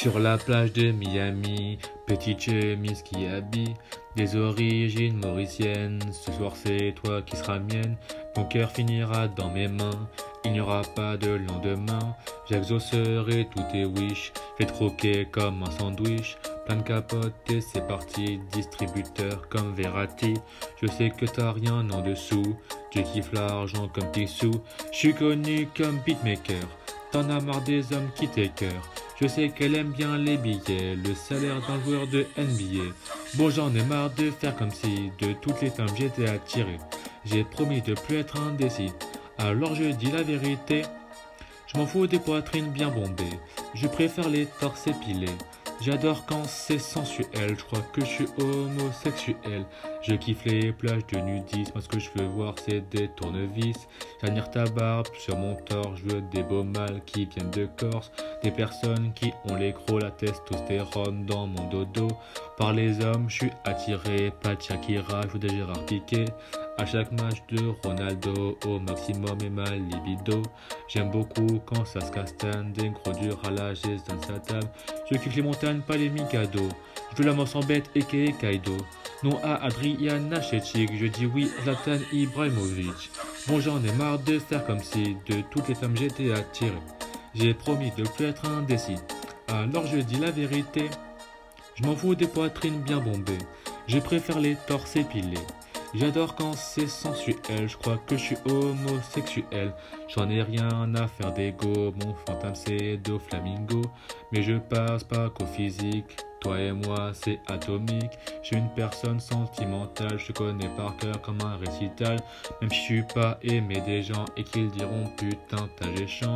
Sur la plage de Miami, petite chemise qui habille des origines mauriciennes. Ce soir c'est toi qui seras mienne, ton cœur finira dans mes mains. Il n'y aura pas de lendemain, j'exaucerai tous tes wish. Fais troquer comme un sandwich, plein de capotes et c'est parti. Distributeur comme Verratti, je sais que t'as rien en dessous. Je kiffe l'argent comme Tissou, je suis connu comme beatmaker. T'en as marre des hommes qui t'écœurent. Je sais qu'elle aime bien les billets, le salaire d'un joueur de NBA. Bon, j'en ai marre de faire comme si de toutes les femmes j'étais attiré. J'ai promis de plus être indécis, alors je dis la vérité. Je m'en fous des poitrines bien bombées, je préfère les torses épilés. J'adore quand c'est sensuel, je crois que je suis homosexuel. Je kiffe les plages de nudisme, ce que je veux voir c'est des tournevis. J'admire ta barbe sur mon torse, je veux des beaux mâles qui viennent de Corse. Des personnes qui ont les gros, la testostérone dans mon dodo. Par les hommes, je suis attiré, pas de Shakira, je veux des Gérard Piqué. À chaque match de Ronaldo, au maximum et ma libido. J'aime beaucoup quand ça se castagne, des gros durs à la Jason table. Je kiffe les montagnes, pas les Mikado. Je veux la mort sans bête et Kaido. Non à Adriana Chechik, je dis oui à Zlatan Ibrahimovic. Bon, j'en ai marre de faire comme si de toutes les femmes j'étais attiré. J'ai promis de plus être indécis. Alors je dis la vérité. Je m'en fous des poitrines bien bombées. Je préfère les torses épilés. J'adore quand c'est sensuel, je crois que je suis homosexuel. J'en ai rien à faire d'ego, mon fantôme c'est Do Flamingo. Mais je passe pas qu'au physique, toi et moi c'est atomique. Je suis une personne sentimentale, je te connais par cœur comme un récital. Même si je suis pas aimé des gens et qu'ils diront putain t'as géchant.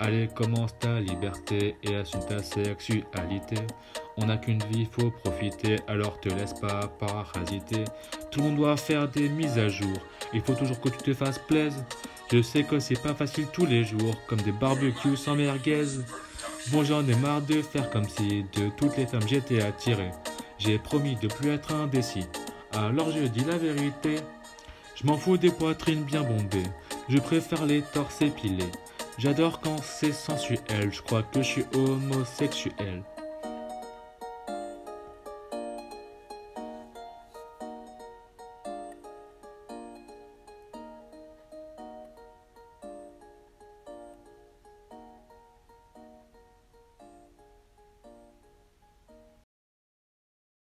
Allez commence ta liberté et assume ta sexualité. On n'a qu'une vie, faut profiter, alors te laisse pas parasiter. Tout le monde doit faire des mises à jour, il faut toujours que tu te fasses plaisir. Je sais que c'est pas facile tous les jours, comme des barbecues sans merguez. Bon, j'en ai marre de faire comme si de toutes les femmes j'étais attiré. J'ai promis de plus être indécis, alors je dis la vérité. Je m'en fous des poitrines bien bombées, je préfère les torses épilés. J'adore quand c'est sensuel, je crois que je suis homosexuel.